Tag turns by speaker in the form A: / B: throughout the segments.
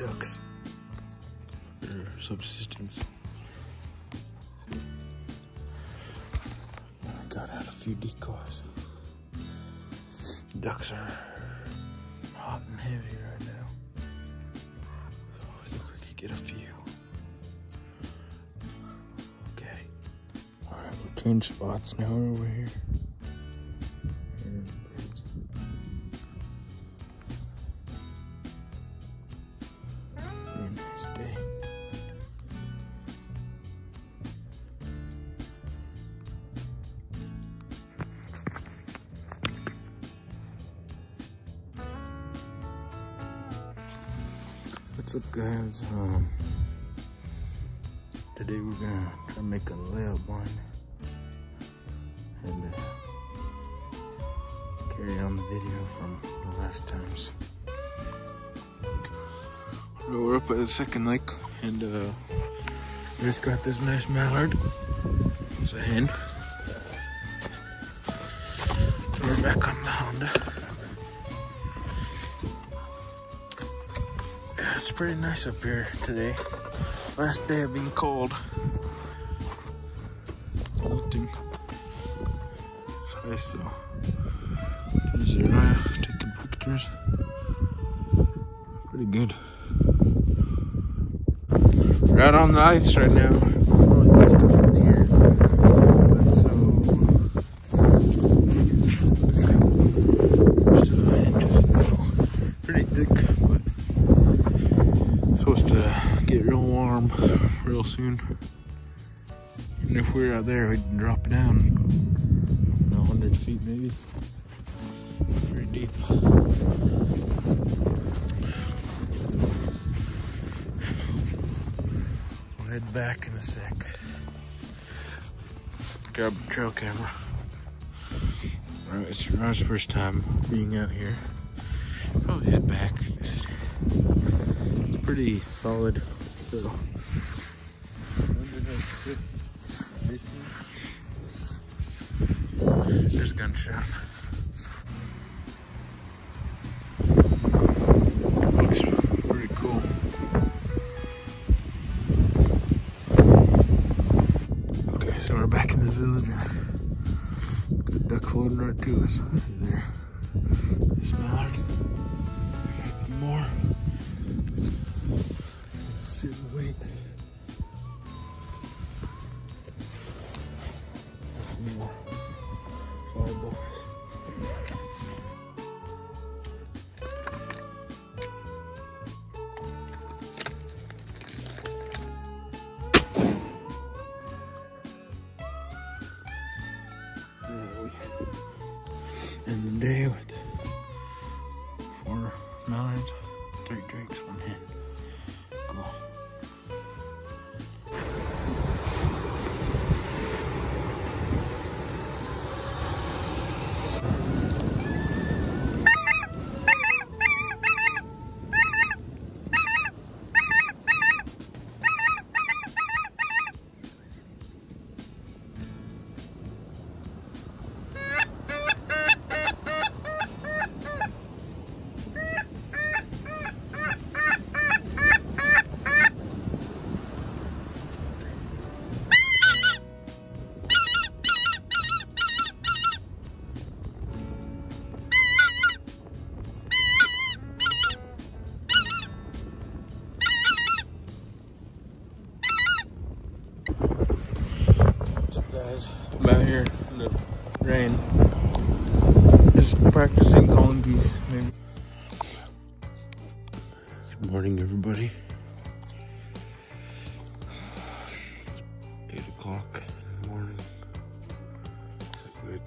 A: ducks subsistence. I got out a few decoys. Ducks are hot and heavy right now. So I think we could get a few. Okay. Alright, we're 10 spots now over here. What's up, guys? Um, today we're gonna try to make a layup one and uh, carry on the video from the last times. So we're up at the second lake and uh, we just got this nice mallard. It's a hen. So we're back on the Honda. It's pretty nice up here today. Last day of being cold. Nice so. There's Uriah taking pictures. Pretty good. Out on the ice right now. Really nice to be here. It's so still just snow. pretty thick, but supposed to get real warm real soon. And if we were out there, we'd drop down I 100 feet maybe. Pretty deep. We'll head back in a sec. Grab the trail camera. Alright, it's Ron's first time being out here. Probably head back. It's pretty solid. So. There's gunshot. Looks pretty cool. Okay, so we're back in the village. Got duck floating right to us. More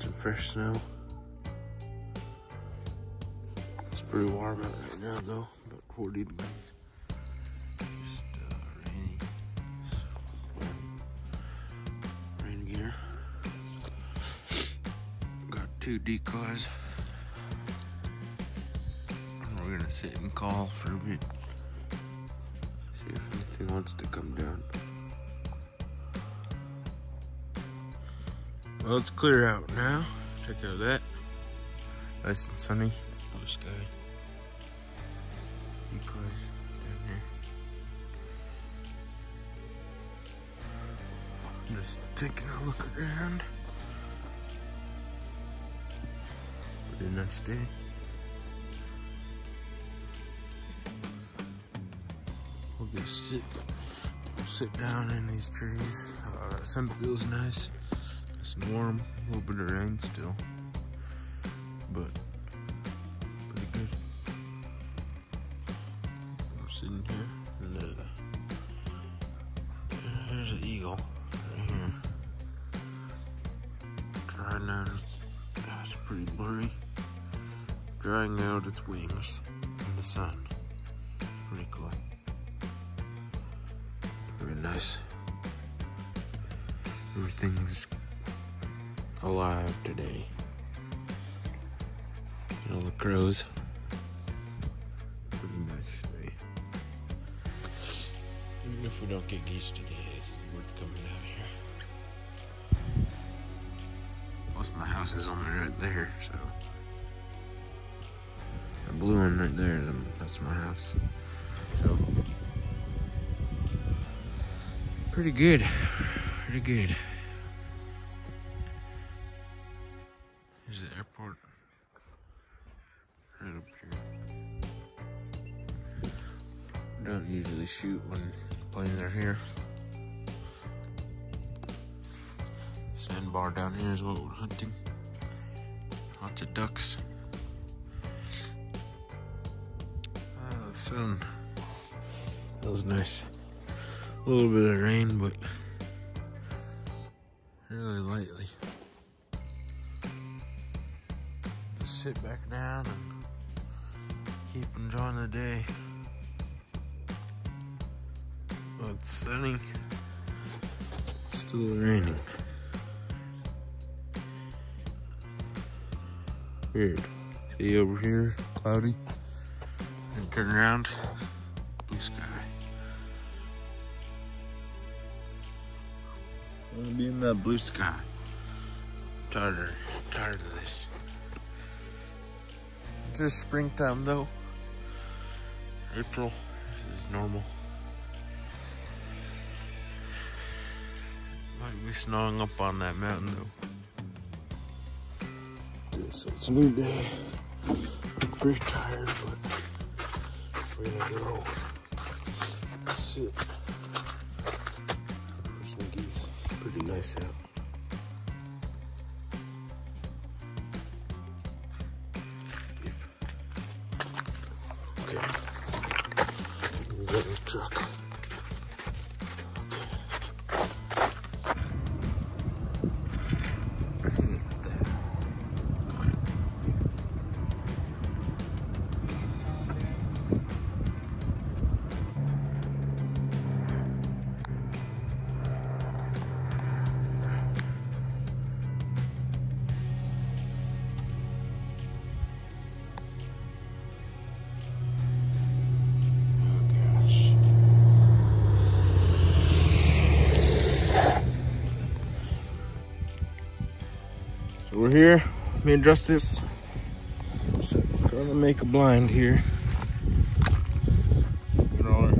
A: some fresh snow. It's pretty warm out right now, though, about 40 degrees. Just uh, rain gear. Got two decoys. We're gonna sit and call for a bit. See if anything wants to come down. Well, it's clear out now. Check out that. Nice and sunny. Blue sky. Just taking a look around. Pretty nice day. We'll just sit, sit down in these trees. Uh, sun feels nice. It's warm, a little bit of rain still, but pretty good. We're sitting here, and there's, a, there's an eagle right here. Drying out, it's pretty blurry. Drying out its wings in the sun. Pretty cool. Very nice. Everything's alive today. And all the crows. Pretty nice day. Even if we don't get geese today, it's worth coming down here. Plus my house is only right there, so. The blue one right there, that's my house. So. Pretty good. Pretty good. Shoot when planes are here. Sandbar down here is what we're hunting. Lots of ducks. Ah, the sun. Feels nice. A little bit of rain, but really lightly. Just sit back down and keep enjoying the day. It's sunny. It's still raining. Weird. See over here, cloudy. And turn around, blue sky. I want to be in that blue sky. tired tired of this. It's just springtime though. April. Is normal. Be snowing up on that mountain though. So it's a new day. I'm pretty tired, but we're gonna go sit. For some geese. Pretty nice out. Here, me and Justice. So trying to make a blind here. Got all our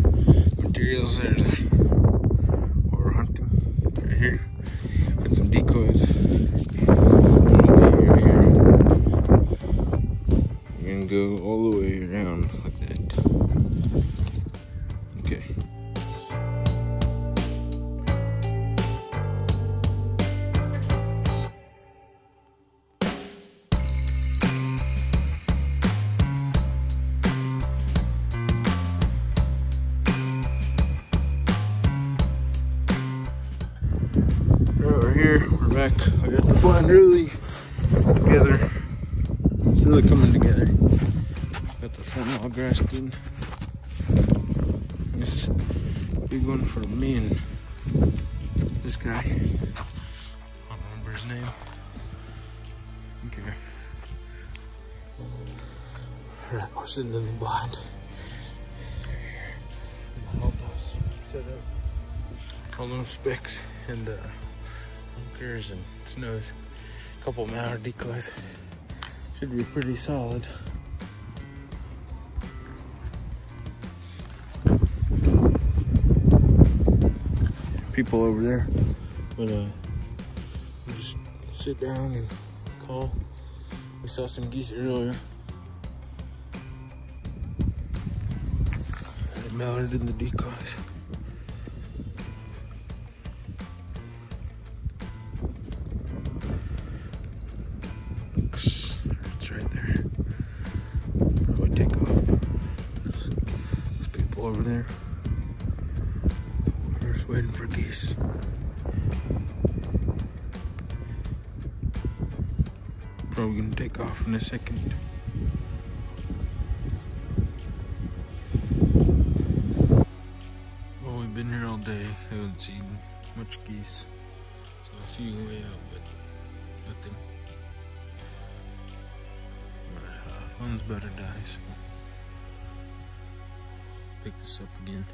A: materials there's Back. I got the blind really together. It's really coming together. Got the front all grassed in. This is a big one for me and this guy. I don't remember his name. Okay. Alright, we're sitting in the blind. Help us set up all those specks and uh, honkers and snows. A couple mallard decoys. Should be pretty solid. People over there But uh, we'll just sit down and call. We saw some geese earlier. They mounted in the decoys. Probably gonna take off in a second. Well, we've been here all day. Haven't seen much geese. So a few way out, but nothing. My uh, phone's about to die, so pick this up again.